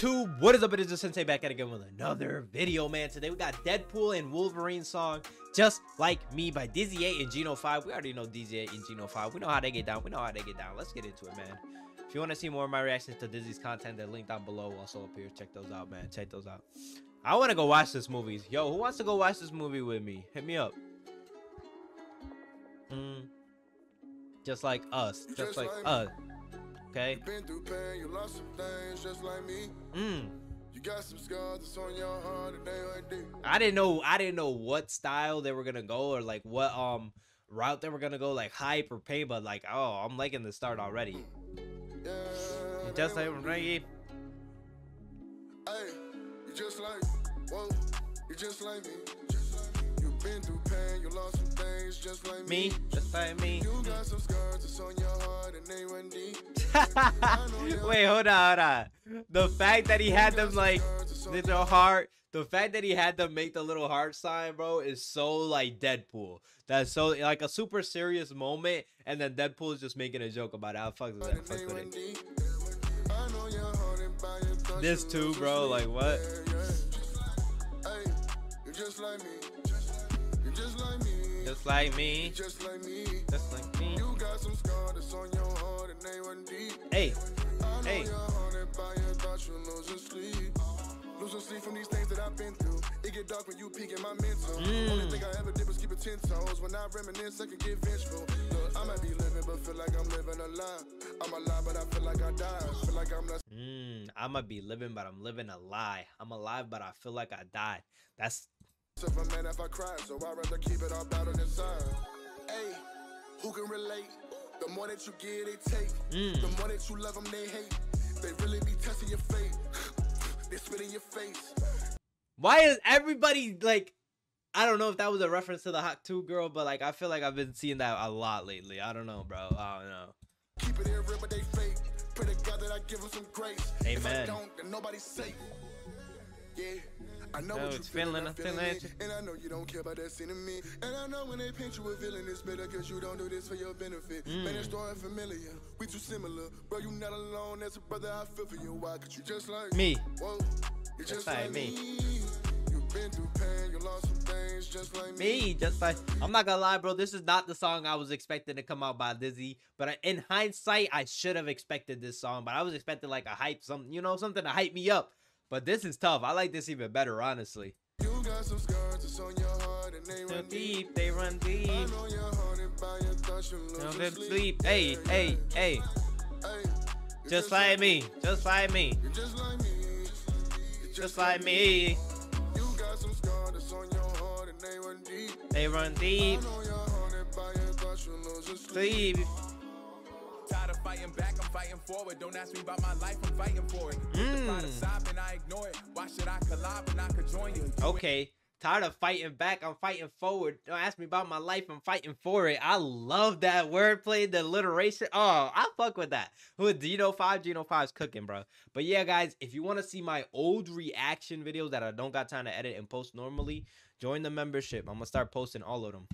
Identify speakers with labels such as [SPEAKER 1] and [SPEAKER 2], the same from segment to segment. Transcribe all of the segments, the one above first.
[SPEAKER 1] YouTube, what is up? It is the Sensei back at again with another video, man. Today we got Deadpool and Wolverine song, Just Like Me by Dizzyeight and Geno 5. We already know Dizzyeight and Geno 5. We know how they get down. We know how they get down. Let's get into it, man. If you want to see more of my reactions to Dizzy's content, the link down below. Also up here. Check those out, man. Check those out. I want to go watch this movie. Yo, who wants to go watch this movie with me? Hit me up. Mm. Just like us. Just,
[SPEAKER 2] Just
[SPEAKER 1] like
[SPEAKER 2] like
[SPEAKER 1] us. Okay.
[SPEAKER 2] Been through pain, you lost some things just like me.
[SPEAKER 1] Mm.
[SPEAKER 2] You got some scars that's on your heart they ain't deep.
[SPEAKER 1] I didn't know I didn't know what style they were gonna go or like what um route they were gonna go like hype or pain, but like oh I'm liking the start already.
[SPEAKER 2] Yeah.
[SPEAKER 1] Just like Reggie.
[SPEAKER 2] Hey, you just like, whoa, you just like me. Been through pain, you lost some things just like me.
[SPEAKER 1] Me, just like me.
[SPEAKER 2] You got some scars that's on your heart and they went deep.
[SPEAKER 1] Wait, hold on, hold on. The fact that he had them like little heart, the fact that he had them make the little heart sign, bro, is so like Deadpool. That's so like a super serious moment, and then Deadpool is just making a joke about it. I fuck with that. Fuck with it.
[SPEAKER 2] deep. I know you're haunted by your thoughts,
[SPEAKER 1] This too, bro. Like what?
[SPEAKER 2] Just like me. Just like me.
[SPEAKER 1] Just like me.
[SPEAKER 2] Just like me.
[SPEAKER 1] Just like me.
[SPEAKER 2] You got some scars that's on your heart and they went deep.
[SPEAKER 1] Hey.
[SPEAKER 2] I know
[SPEAKER 1] Hey.
[SPEAKER 2] you're haunted by your thoughts, you losing sleep. Losing sleep from these things that I've been through. It get dark when you peek in my mental.
[SPEAKER 1] Mm.
[SPEAKER 2] Only thing I ever did was keep it ten toes. When I reminisce, I can get vengeful. Look, I might be living, but feel like I'm living a lie. I'm alive, but I feel like I died. Feel like I'm less.
[SPEAKER 1] Mm, I'ma be living, but I'm living a lie. I'm alive, but I feel like I died. That's
[SPEAKER 2] of a man if I cry, so I'd rather keep it all battled inside. Hey, who can relate? The more that you give, they take.
[SPEAKER 1] Mm.
[SPEAKER 2] The more that you love them, they hate. They really be testing your fate. they spit in your face.
[SPEAKER 1] why is everybody like? I don't know if that was a reference to the Hawk Tuah girl, but like I feel like I've been seeing that a lot lately. I don't know, bro. I don't know.
[SPEAKER 2] Keep it here real, but they fake. Pray to God that I give them some grace. If I
[SPEAKER 1] Amen.
[SPEAKER 2] don't, then nobody's safe. Yeah. I know
[SPEAKER 1] No,
[SPEAKER 2] what you
[SPEAKER 1] it's
[SPEAKER 2] feeling, I'm feeling
[SPEAKER 1] feeling
[SPEAKER 2] it.
[SPEAKER 1] it.
[SPEAKER 2] And I know you don't care about that me. And I know when they paint you a villain, it's better cause you don't do this for your benefit.
[SPEAKER 1] Mm.
[SPEAKER 2] Man, it's story familiar. We too similar. Bro, you not alone. As a brother, I feel for you. Why? Cause you just like
[SPEAKER 1] Me.
[SPEAKER 2] Whoa. You just
[SPEAKER 1] like
[SPEAKER 2] like
[SPEAKER 1] me.
[SPEAKER 2] me. You've been through pain. You lost some things just like me.
[SPEAKER 1] Me, just like I'm not gonna lie, bro. This is not the song I was expecting to come out by Dizzy. But I, in hindsight, I should have expected this song. But I was expecting like a hype, some you know, something to hype me up. But this is tough. I like this even better, honestly.
[SPEAKER 2] You got some scars that's on your heart and they run deep.
[SPEAKER 1] deep, they run deep.
[SPEAKER 2] I know you're haunted by your thoughts. You lose your sleep.
[SPEAKER 1] sleep. Hey, hey, hey.
[SPEAKER 2] Hey, you're
[SPEAKER 1] Just like me. Just like me.
[SPEAKER 2] You're just like me. You're
[SPEAKER 1] Just like me.
[SPEAKER 2] You got some scars that's on your heart and they run deep.
[SPEAKER 1] They run
[SPEAKER 2] I know you're haunted by your thoughts. You lose your sleep.
[SPEAKER 1] Sleep.
[SPEAKER 3] Tired of fighting back, I'm fighting forward. Don't ask me about my life, I'm fighting for it. Put the pride
[SPEAKER 1] Mm.
[SPEAKER 3] and I ignore it. Why should I collide when I could join you? You
[SPEAKER 1] Okay. Tired of fighting back. I'm fighting forward. Don't ask me about my life. I'm fighting for it. I love that wordplay, the alliteration. Oh, I fuck with that. With Geno 5, Geno 5's cooking, bro. But yeah, guys, if you want to see my old reaction videos that I don't got time to edit and post normally, join the membership. I'm going to start posting all of them.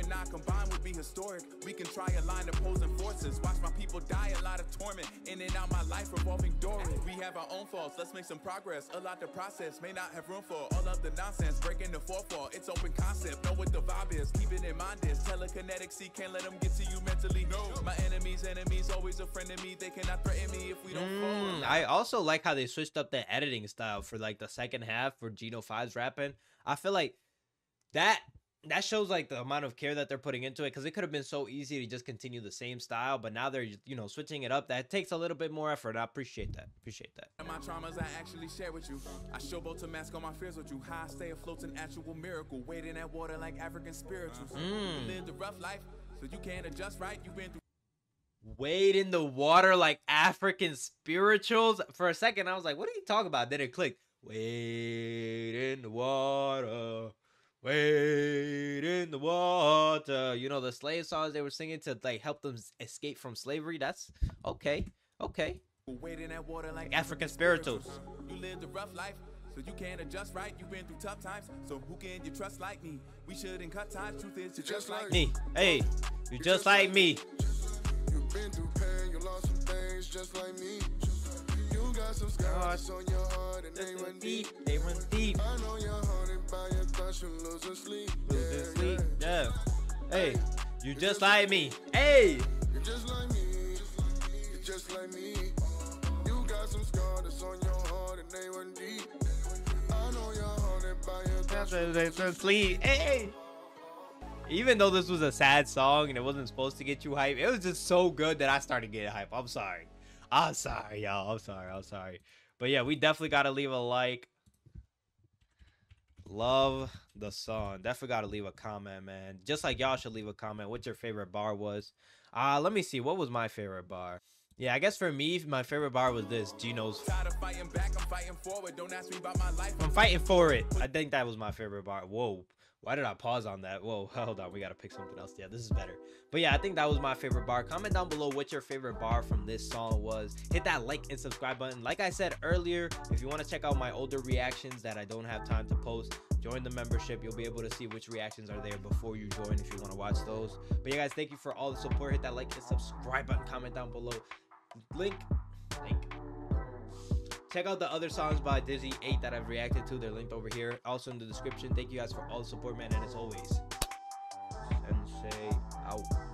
[SPEAKER 3] When I combine would be historic. We can try align opposing forces. Watch my people die, a lot of torment. In and out my life revolving door. We have our own faults, let's make some progress. A lot to process, may not have room for all of the nonsense. Breaking the fourth wall, it's open concept. Know what the vibe is, keep it in mind. This telekinetic, see, can't let them get to you mentally. No, my enemies, enemies, always a friend of me. They cannot threaten me if we don't
[SPEAKER 1] Mm. I also like how they switched up the editing style for like the second half for Geno 5's rapping. I feel like that that shows like the amount of care that they're putting into it because it could have been so easy to just continue the same style, but now they're you know switching it up. That takes a little bit more effort. I appreciate that. Appreciate that.
[SPEAKER 3] My traumas I actually share with you. I showboat to mask all my fears with you. I stay afloat's an actual miracle. Wading that water like African spirituals.
[SPEAKER 1] Mm.
[SPEAKER 3] Lived a rough life, so you can't adjust right. You've been through
[SPEAKER 1] Wade in the water like African spirituals. For a second, I was like, "What are you talking about?" Then it clicked. Wade in the water. Wade in the water. You know the slave songs they were singing to like help them escape from slavery. That's okay. Okay.
[SPEAKER 3] wading that water like
[SPEAKER 1] African spirituals.
[SPEAKER 3] You lived a rough life, so you can't adjust right. You've been through tough times, so who can you trust like me? We shouldn't cut ties. Truth is, you're just like
[SPEAKER 1] Me. Hey, you just like me.
[SPEAKER 2] You've been through pain. You lost some things just like me. You got some scars on your heart and they run deep.
[SPEAKER 1] They run deep.
[SPEAKER 2] Losing sleep. Yeah,
[SPEAKER 1] sleep.
[SPEAKER 2] yeah.
[SPEAKER 1] Hey, you just like me. Hey.
[SPEAKER 2] You're just like me. You're just like me. You got some scars on your heart and they run deep. I know by your thoughts, you losing
[SPEAKER 1] sleep. Hey. Even though this was a sad song and it wasn't supposed to get you hype, it was just so good that I started getting hype. I'm sorry. I'm sorry, y'all. I'm sorry. I'm sorry. But yeah, we definitely gotta leave a like. Love the song. Definitely gotta leave a comment, man. Just like y'all should leave a comment what your favorite bar was. Uh, let me see. What was my favorite bar? Yeah, I guess for me, my favorite bar was this.
[SPEAKER 3] Geno's. Fighting back, I'm fighting forward. Don't ask me about my life.
[SPEAKER 1] I'm fighting for it. I think that was my favorite bar. Whoa. Why did I pause on that? Whoa, hold on. We got to pick something else. Yeah, this is better. But yeah, I think that was my favorite bar. Comment down below what your favorite bar from this song was. Hit that like and subscribe button. Like I said earlier, if you want to check out my older reactions that I don't have time to post, join the membership. You'll be able to see which reactions are there before you join if you want to watch those. But yeah, guys, thank you for all the support. Hit that like and subscribe button. Comment down below. Link, link. Check out the other songs by Dizzy 8 that I've reacted to. They're linked over here. Also in the description. Thank you guys for all the support, man. And as always, Sensei out.